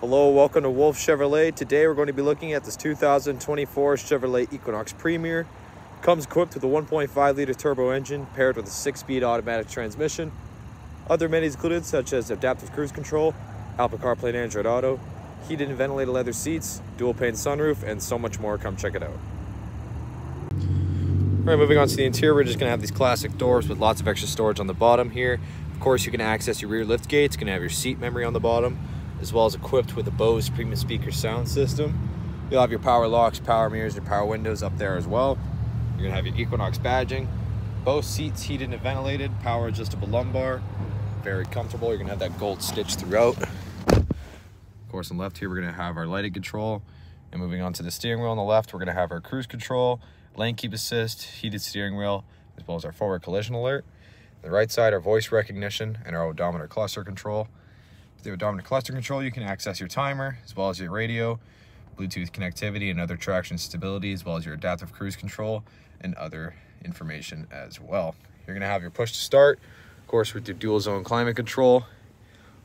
Hello, welcome to Wolfe Chevrolet. Today we're going to be looking at this 2024 Chevrolet Equinox Premier. Comes equipped with a 1.5 liter turbo engine paired with a 6-speed automatic transmission. Other amenities included such as adaptive cruise control, Apple CarPlay and Android Auto, heated and ventilated leather seats, dual pane sunroof, and so much more. Come check it out. All right, moving on to the interior, we're just gonna have these classic doors with lots of extra storage on the bottom here. Of course, you can access your rear lift gates, gonna have your seat memory on the bottom as well as equipped with a Bose premium speaker sound system. You'll have your power locks, power mirrors, your power windows up there as well. You're gonna have your Equinox badging. Both seats heated and ventilated, power adjustable lumbar, very comfortable. You're gonna have that gold stitch throughout. Of course, on the left here, we're gonna have our lighting control. And moving on to the steering wheel on the left, we're gonna have our cruise control, lane keep assist, heated steering wheel, as well as our forward collision alert. On the right side, our voice recognition and our odometer cluster control. The odometer cluster control, you can access your timer as well as your radio, Bluetooth connectivity and other traction stability, as well as your adaptive cruise control and other information as well. You're gonna have your push to start, of course, with your dual zone climate control.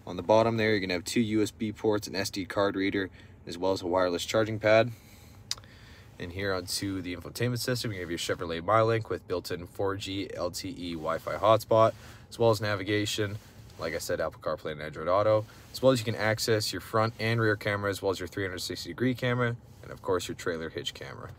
On the bottom there, you're gonna have two USB ports, an SD card reader, as well as a wireless charging pad. And here onto the infotainment system, you have your Chevrolet MyLink with built-in 4G LTE Wi-Fi hotspot, as well as navigation, like I said, Apple CarPlay and Android Auto, as well as you can access your front and rear camera, as well as your 360 degree camera, and of course your trailer hitch camera.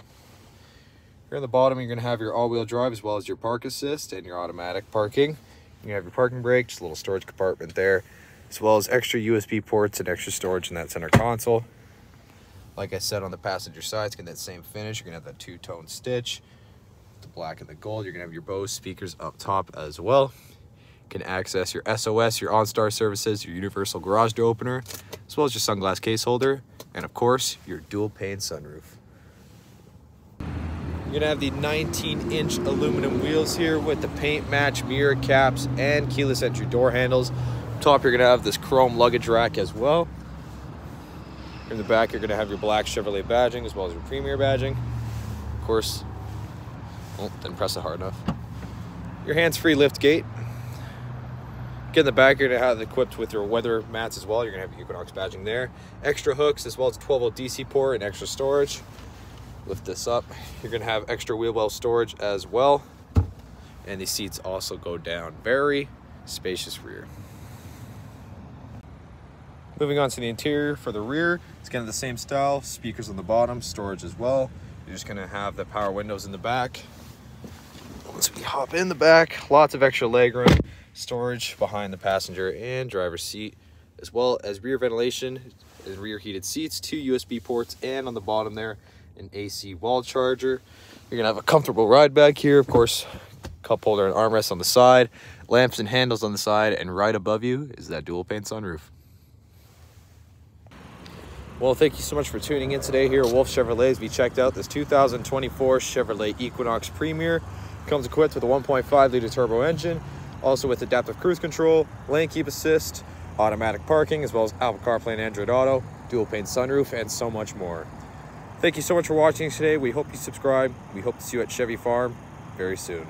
Here on the bottom, you're gonna have your all-wheel drive, as well as your park assist and your automatic parking. You have your parking brake, just a little storage compartment there, as well as extra USB ports and extra storage in that center console. Like I said, on the passenger side, it's gonna that same finish. You're gonna have that two-tone stitch, the black and the gold. You're gonna have your Bose speakers up top as well can access your SOS, your OnStar services, your universal garage door opener, as well as your sunglass case holder, and of course, your dual pane sunroof. You're gonna have the 19 inch aluminum wheels here with the paint match mirror caps and keyless entry door handles. Top, you're gonna have this chrome luggage rack as well. In the back, you're gonna have your black Chevrolet badging as well as your Premier badging. Of course, oh, didn't press it hard enough. Your hands-free lift gate, Get in the back, you're gonna have it equipped with your weather mats as well. You're gonna have Equinox badging there. Extra hooks as well as 12 volt DC port and extra storage. Lift this up. You're gonna have extra wheel well storage as well. And these seats also go down. Very spacious rear. Moving on to the interior for the rear, it's kind of the same style. Speakers on the bottom, storage as well. You're just gonna have the power windows in the back. Once we hop in the back, lots of extra legroom, storage behind the passenger and driver's seat, as well as rear ventilation and rear heated seats, two USB ports, and on the bottom there, an AC wall charger. You're gonna have a comfortable ride back here, of course, cup holder and armrest on the side, lamps and handles on the side, and right above you is that dual pane sunroof. Well, thank you so much for tuning in today here at Wolfe Chevrolet as we checked out this 2024 Chevrolet Equinox Premier. Comes equipped with a 1.5 liter turbo engine, also with adaptive cruise control, lane keep assist, automatic parking, as well as Apple CarPlay and Android Auto, dual pane sunroof, and so much more. Thank you so much for watching today. We hope you subscribe. We hope to see you at Chevy Farm very soon.